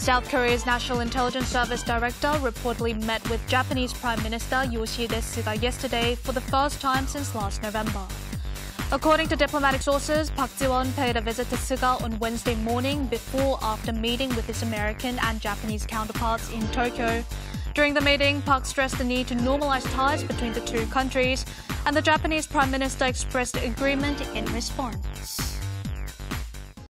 South Korea's National Intelligence Service Director reportedly met with Japanese Prime Minister Yoshihide Suga yesterday for the first time since last November. According to diplomatic sources, Park Jie-won paid a visit to Suga on Wednesday morning before after meeting with his American and Japanese counterparts in Tokyo. During the meeting, Park stressed the need to normalize ties between the two countries, and the Japanese Prime Minister expressed agreement in response.